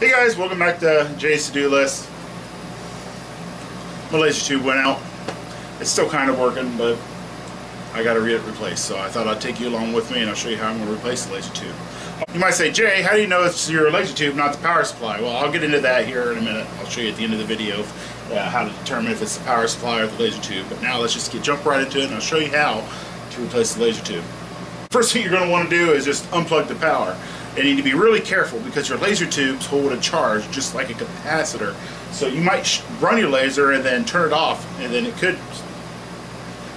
Hey guys, welcome back to Jay's To-Do List. My laser tube went out. It's still kind of working, but I got to get it replaced. So I thought I'd take you along with me and I'll show you how I'm going to replace the laser tube. You might say, Jay, how do you know it's your laser tube, not the power supply? Well, I'll get into that here in a minute. I'll show you at the end of the video uh, how to determine if it's the power supply or the laser tube. But now let's just get jump right into it and I'll show you how to replace the laser tube. First thing you're going to want to do is just unplug the power. You need to be really careful because your laser tubes hold a charge just like a capacitor. So you might run your laser and then turn it off and then it could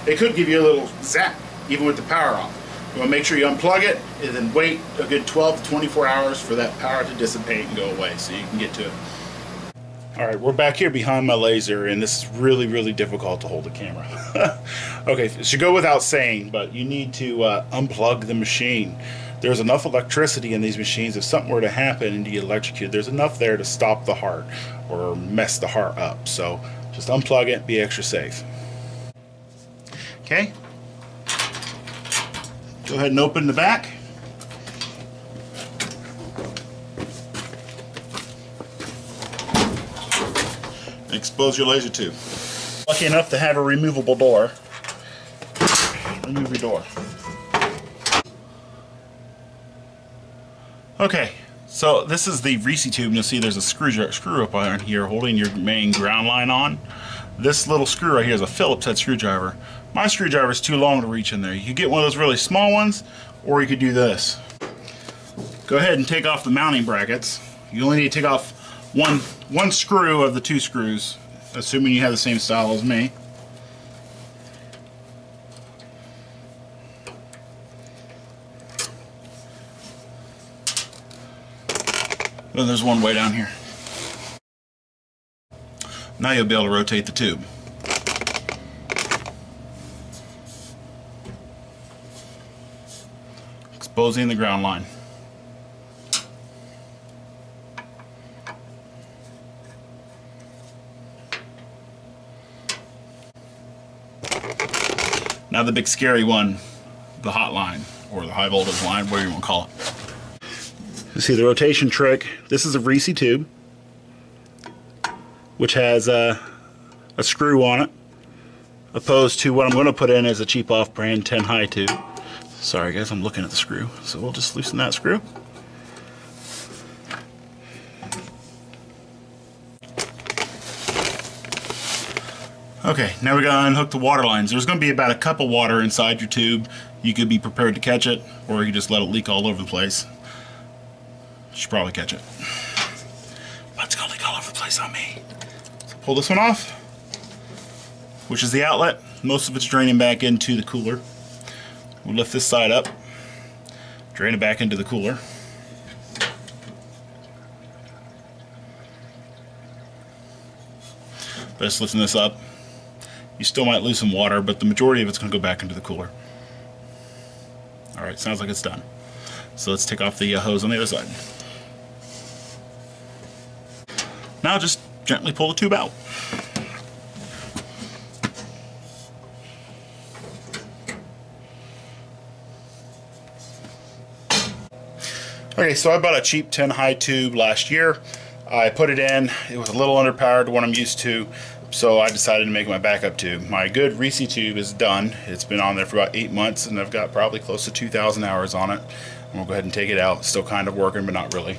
it could give you a little zap even with the power off. You want to make sure you unplug it and then wait a good 12 to 24 hours for that power to dissipate and go away so you can get to it. Alright, we're back here behind my laser and this is really, really difficult to hold the camera. okay, it should go without saying, but you need to uh, unplug the machine. There's enough electricity in these machines, if something were to happen and you get electrocuted, there's enough there to stop the heart or mess the heart up. So just unplug it, be extra safe. Okay, go ahead and open the back. expose your laser tube. Lucky enough to have a removable door. Remove your door. Okay, so this is the Reci tube. You'll see there's a screw, screw up on here holding your main ground line on. This little screw right here is a Phillips head screwdriver. My screwdriver is too long to reach in there. You get one of those really small ones, or you could do this. Go ahead and take off the mounting brackets. You only need to take off one, one screw of the two screws, assuming you have the same style as me. Then there's one way down here. Now you'll be able to rotate the tube. Exposing the ground line. Now the big scary one, the hot line, or the high voltage line, whatever you want to call it. You see the rotation trick. This is a Reci tube, which has a, a screw on it, opposed to what I'm going to put in as a cheap off-brand 10 high tube. Sorry guys, I'm looking at the screw. So we'll just loosen that screw. Okay, now we gotta unhook the water lines. There's gonna be about a cup of water inside your tube. You could be prepared to catch it, or you just let it leak all over the place. Should probably catch it. But it's gonna leak all over the place on me. So pull this one off, which is the outlet. Most of it's draining back into the cooler. We'll lift this side up, drain it back into the cooler. Just lifting this up. You still might lose some water, but the majority of it's going to go back into the cooler. Alright, sounds like it's done. So let's take off the uh, hose on the other side. Now just gently pull the tube out. Okay, so I bought a cheap 10 high tube last year. I put it in, it was a little underpowered to what I'm used to, so I decided to make my backup tube. My good Reci tube is done. It's been on there for about eight months and I've got probably close to 2,000 hours on it. I'm gonna go ahead and take it out. still kind of working, but not really.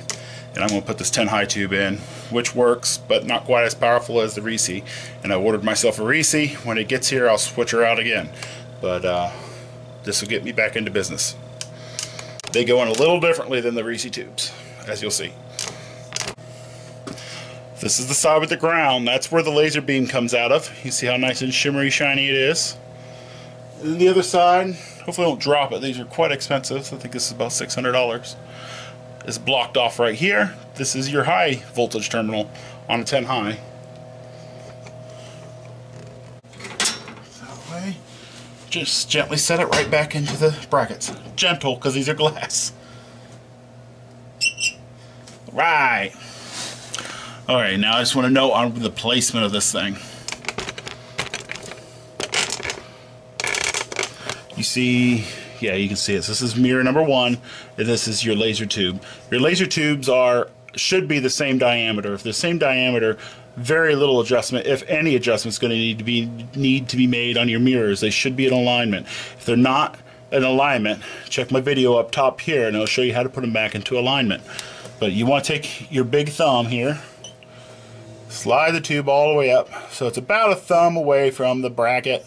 And I'm gonna put this 10 high tube in, which works, but not quite as powerful as the Reci. And I ordered myself a Reci. When it gets here, I'll switch her out again. But uh, this will get me back into business. They go in a little differently than the Reci tubes, as you'll see. This is the side with the ground. That's where the laser beam comes out of. You see how nice and shimmery shiny it is. And the other side, hopefully don't drop it. These are quite expensive. I think this is about $600. It's blocked off right here. This is your high voltage terminal on a 10 high. That way. Just gently set it right back into the brackets. Gentle, because these are glass. Right. Alright, now I just want to know on the placement of this thing. You see, yeah, you can see it. So this is mirror number one, and this is your laser tube. Your laser tubes are should be the same diameter. If the same diameter, very little adjustment, if any adjustment, is going to need to be need to be made on your mirrors. They should be in alignment. If they're not in alignment, check my video up top here, and I'll show you how to put them back into alignment. But you want to take your big thumb here, slide the tube all the way up, so it's about a thumb away from the bracket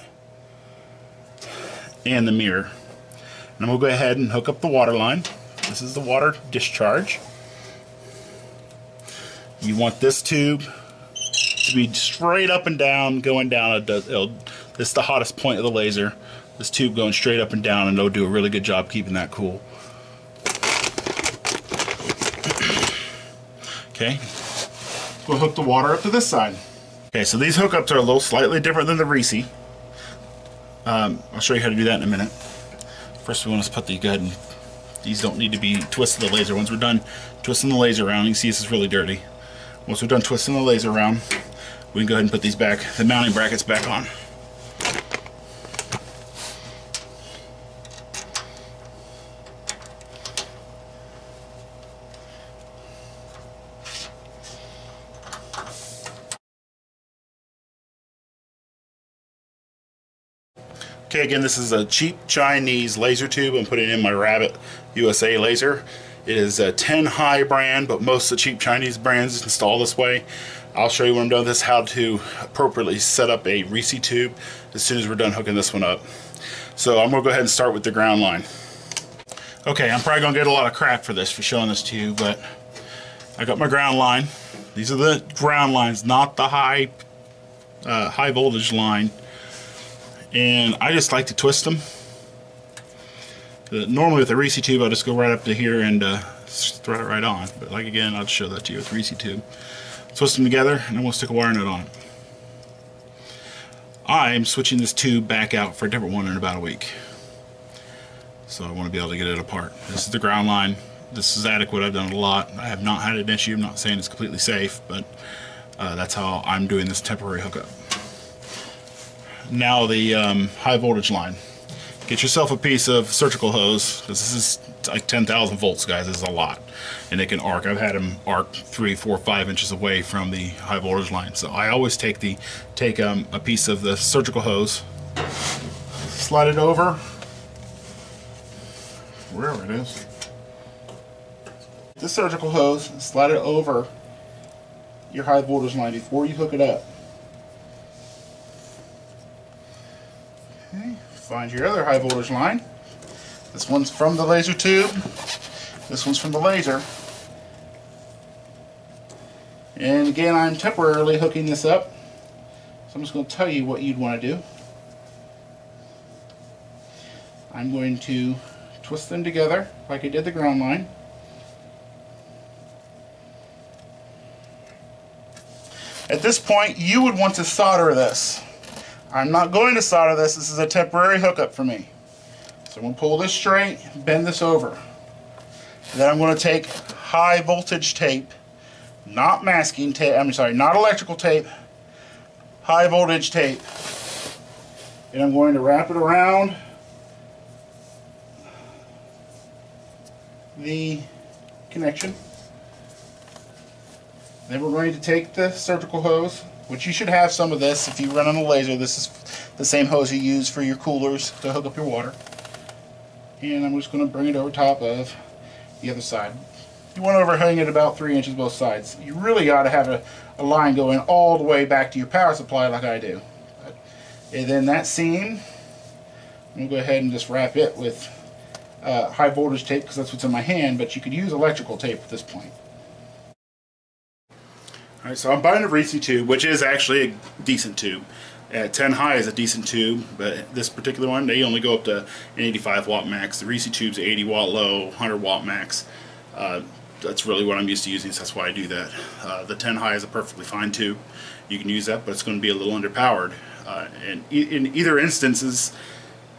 and the mirror. And we'll go ahead and hook up the water line. This is the water discharge. You want this tube to be straight up and down, going down. It does, this is the hottest point of the laser. This tube going straight up and down, and it'll do a really good job keeping that cool. Okay, we'll hook the water up to this side. Okay, so these hookups are a little slightly different than the Reci. Um, I'll show you how to do that in a minute. First, we want to put the good. These don't need to be twisted the laser. Once we're done twisting the laser around, you can see this is really dirty. Once we're done twisting the laser around, we can go ahead and put these back, the mounting brackets back on. Okay, again, this is a cheap Chinese laser tube. I'm putting in my Rabbit USA laser. It is a 10 high brand, but most of the cheap Chinese brands install this way. I'll show you when I'm done with this how to appropriately set up a Reci tube as soon as we're done hooking this one up. So I'm gonna go ahead and start with the ground line. Okay, I'm probably gonna get a lot of crap for this, for showing this to you, but I got my ground line. These are the ground lines, not the high, uh, high voltage line and I just like to twist them. Normally with a Reci tube, I'll just go right up to here and uh, thread it right on. But like again, I'll show that to you with Reci tube. Twist them together, and then we'll stick a wire nut on. I'm switching this tube back out for a different one in about a week. So I want to be able to get it apart. This is the ground line. This is adequate. I've done a lot. I have not had an issue. I'm not saying it's completely safe, but uh, that's how I'm doing this temporary hookup now the um, high voltage line. Get yourself a piece of surgical hose. This is like 10,000 volts, guys. This is a lot. And it can arc. I've had them arc three, four, five inches away from the high voltage line. So I always take the take um, a piece of the surgical hose, slide it over, wherever it is. The surgical hose, slide it over your high voltage line before you hook it up. Okay, find your other high voltage line. This one's from the laser tube. This one's from the laser. And again, I'm temporarily hooking this up. So I'm just going to tell you what you'd want to do. I'm going to twist them together like I did the ground line. At this point, you would want to solder this. I'm not going to solder this. This is a temporary hookup for me. So I'm going to pull this straight, bend this over. And then I'm going to take high voltage tape, not masking tape, I'm sorry, not electrical tape, high voltage tape. And I'm going to wrap it around the connection. Then we're going to take the surgical hose, which you should have some of this if you run on a laser. This is the same hose you use for your coolers to hook up your water. And I'm just going to bring it over top of the other side. You want to overhang it about 3 inches both sides. You really got to have a, a, line going all the way back to your power supply like I do. And then that seam, I'm going to go ahead and just wrap it with uh, high voltage tape because that's what's in my hand, but you could use electrical tape at this point. Alright, so I'm buying a Reci tube, which is actually a decent tube. At 10 high is a decent tube, but this particular one, they only go up to an 85 watt max. The Reci tube's 80 watt low, 100 watt max. Uh, that's really what I'm used to using, so that's why I do that. Uh, the 10 high is a perfectly fine tube. You can use that, but it's going to be a little underpowered. Uh, and in either instances,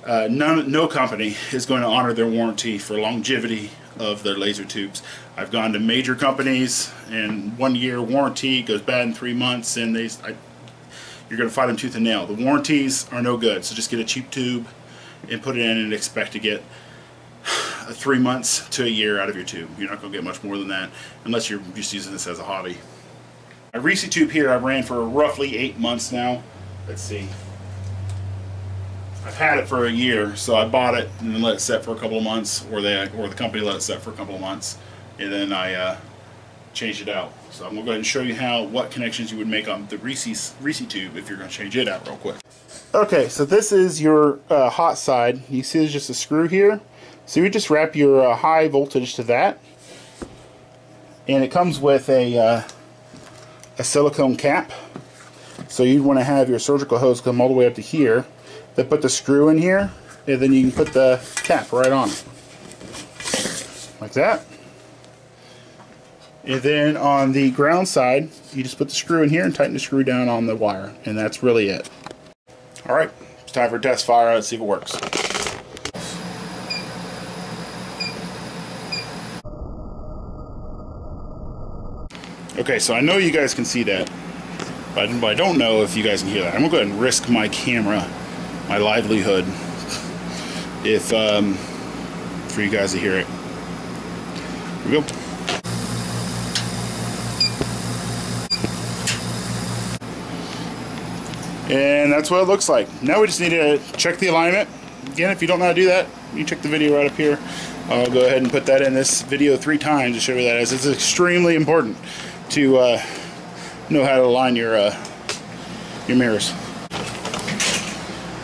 uh, none, no company is going to honor their warranty for longevity of their laser tubes. I've gone to major companies and one year warranty goes bad in three months and they I, you're going to fight them tooth and nail. The warranties are no good so just get a cheap tube and put it in and expect to get three months to a year out of your tube. You're not going to get much more than that unless you're just using this as a hobby. My Reese tube here I've ran for roughly eight months now. Let's see. I've had it for a year, so I bought it and let it set for a couple of months, or they or the company let it set for a couple of months, and then I uh, changed it out. So I'm gonna go ahead and show you how what connections you would make on the Reese Reese tube if you're gonna change it out real quick. Okay, so this is your uh, hot side. You see there's just a screw here. So you just wrap your uh, high voltage to that, and it comes with a uh, a silicone cap. So you'd want to have your surgical hose come all the way up to here they put the screw in here and then you can put the cap right on it. Like that. And then on the ground side you just put the screw in here and tighten the screw down on the wire and that's really it. Alright it's time for a test fire. Let's see if it works. Okay so I know you guys can see that but I don't know if you guys can hear that. I'm gonna go ahead and risk my camera my livelihood if um, for you guys to hear it. Here we go. And that's what it looks like. Now we just need to check the alignment. Again, if you don't know how to do that, you check the video right up here. I'll go ahead and put that in this video three times to show you that as it's extremely important to uh, know how to align your uh, your mirrors.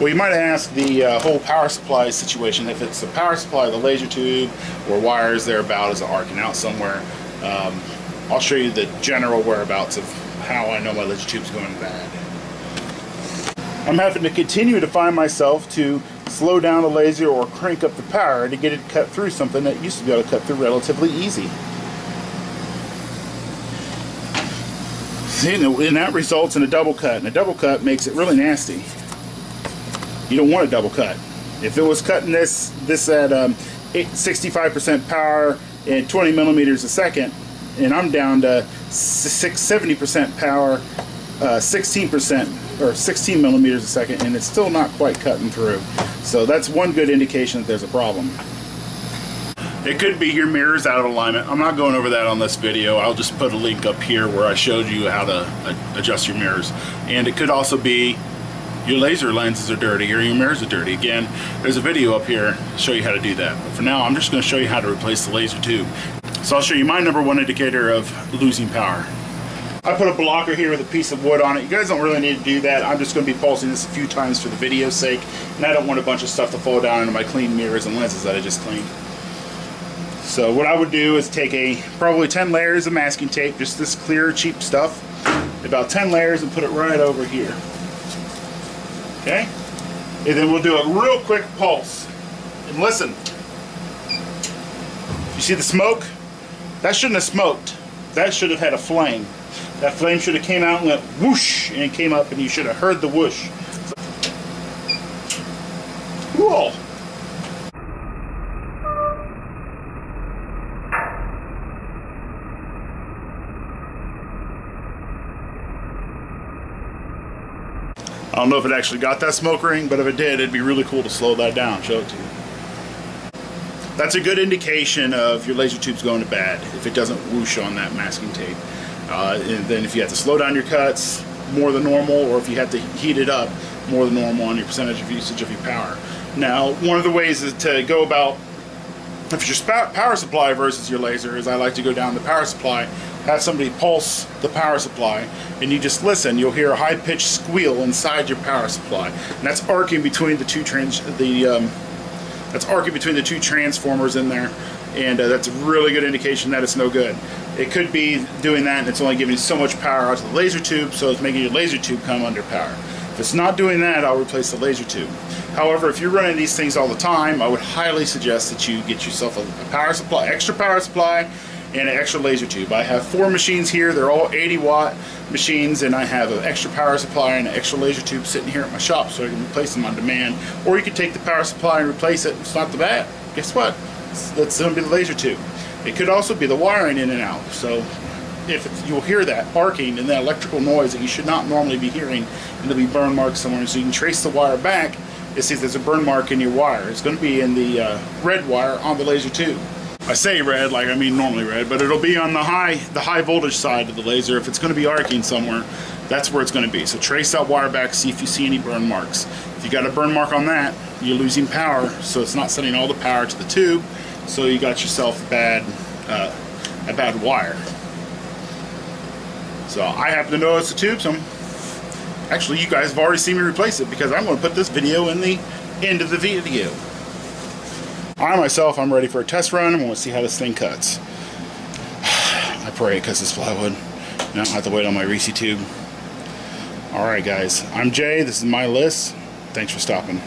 Well, you might ask the uh, whole power supply situation, if it's the power supply, the laser tube, or wires thereabout is arcing out somewhere. Um, I'll show you the general whereabouts of how I know my laser tube's going bad. I'm having to continue to find myself to slow down the laser or crank up the power to get it cut through something that used to be able to cut through relatively easy. And that results in a double cut, and a double cut makes it really nasty you don't want a double cut. If it was cutting this this at um, 65% power and 20 millimeters a second, and I'm down to 70% power, 16% uh, or 16 millimeters a second, and it's still not quite cutting through. So that's one good indication that there's a problem. It could be your mirrors out of alignment. I'm not going over that on this video. I'll just put a link up here where I showed you how to uh, adjust your mirrors. And it could also be your laser lenses are dirty or your mirrors are dirty. Again, there's a video up here to show you how to do that. But for now, I'm just going to show you how to replace the laser tube. So I'll show you my number one indicator of losing power. I put a blocker here with a piece of wood on it. You guys don't really need to do that. I'm just going to be pulsing this a few times for the video's sake. And I don't want a bunch of stuff to fall down into my clean mirrors and lenses that I just cleaned. So what I would do is take a probably 10 layers of masking tape, just this clear, cheap stuff, about 10 layers and put it right over here. Okay? And then we'll do a real quick pulse. And listen. You see the smoke? That shouldn't have smoked. That should have had a flame. That flame should have came out and went whoosh and it came up and you should have heard the whoosh. Cool. I don't know if it actually got that smoke ring, but if it did, it'd be really cool to slow that down, show it to you. That's a good indication of your laser tube's going to bad if it doesn't whoosh on that masking tape. Uh, and then if you have to slow down your cuts more than normal, or if you have to heat it up more than normal on your percentage of usage of your power. Now, one of the ways is to go about if your power supply versus your laser is I like to go down the power supply have somebody pulse the power supply and you just listen you'll hear a high-pitched squeal inside your power supply. And that's arcing between the two trans the um, that's arcing between the two transformers in there and uh, that's a really good indication that it's no good. It could be doing that and it's only giving so much power out to the laser tube so it's making your laser tube come under power. If it's not doing that I'll replace the laser tube. However if you're running these things all the time I would highly suggest that you get yourself a power supply extra power supply and an extra laser tube. I have four machines here. They're all 80 watt machines and I have an extra power supply and an extra laser tube sitting here at my shop so I can replace them on demand. Or you can take the power supply and replace it. It's not the bad. Guess what? That's going to be the laser tube. It could also be the wiring in and out. So if you'll hear that barking and that electrical noise that you should not normally be hearing and there'll be burn marks somewhere so you can trace the wire back is see there's a burn mark in your wire. It's going to be in the uh, red wire on the laser tube. I say red like I mean normally red, but it'll be on the high the high voltage side of the laser. If it's going to be arcing somewhere, that's where it's going to be. So trace that wire back, see if you see any burn marks. If you got a burn mark on that, you're losing power, so it's not sending all the power to the tube. So you got yourself a bad uh, a bad wire. So I happen to know it's a tube, so I'm, actually you guys have already seen me replace it because I'm going to put this video in the end of the video. I myself, I'm ready for a test run. Going to see how this thing cuts. I pray it cuts this plywood. I don't have to wait on my Reese tube. Alright guys, I'm Jay, this is my list. Thanks for stopping.